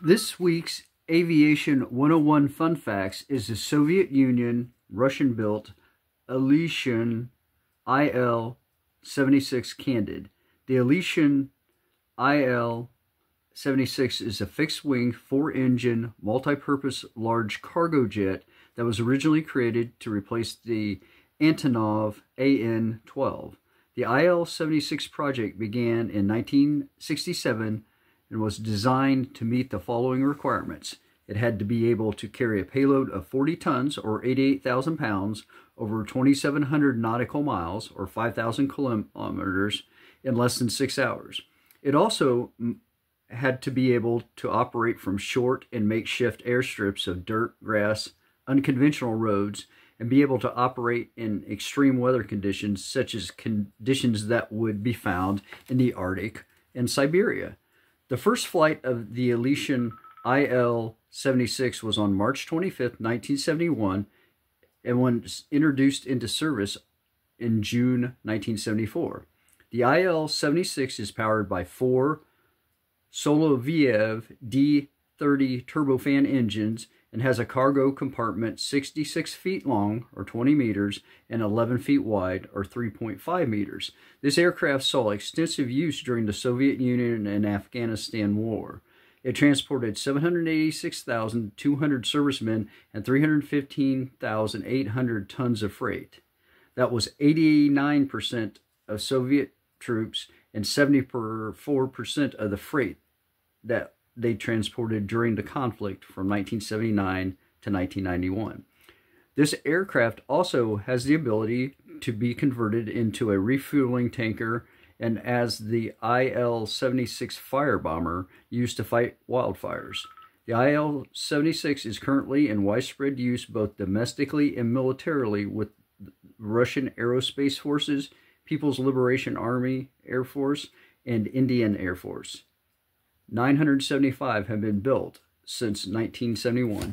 This week's Aviation 101 Fun Facts is the Soviet Union Russian-built Ilyushin IL-76 Candid. The Ilyushin IL-76 is a fixed-wing, four-engine, multi-purpose large cargo jet that was originally created to replace the Antonov AN-12. The IL-76 project began in 1967 and was designed to meet the following requirements. It had to be able to carry a payload of 40 tons or 88,000 pounds over 2,700 nautical miles or 5,000 kilometers in less than six hours. It also had to be able to operate from short and makeshift airstrips of dirt, grass, unconventional roads, and be able to operate in extreme weather conditions such as conditions that would be found in the Arctic and Siberia. The first flight of the Ilyushin IL-76 was on March 25, 1971, and was introduced into service in June 1974. The IL-76 is powered by four Soloviev D30 turbofan engines and has a cargo compartment 66 feet long, or 20 meters, and 11 feet wide, or 3.5 meters. This aircraft saw extensive use during the Soviet Union and Afghanistan War. It transported 786,200 servicemen and 315,800 tons of freight. That was 89% of Soviet troops and 74% of the freight that they transported during the conflict from 1979 to 1991. This aircraft also has the ability to be converted into a refueling tanker and as the IL-76 firebomber used to fight wildfires. The IL-76 is currently in widespread use both domestically and militarily with Russian Aerospace Forces, People's Liberation Army Air Force, and Indian Air Force. 975 have been built since 1971.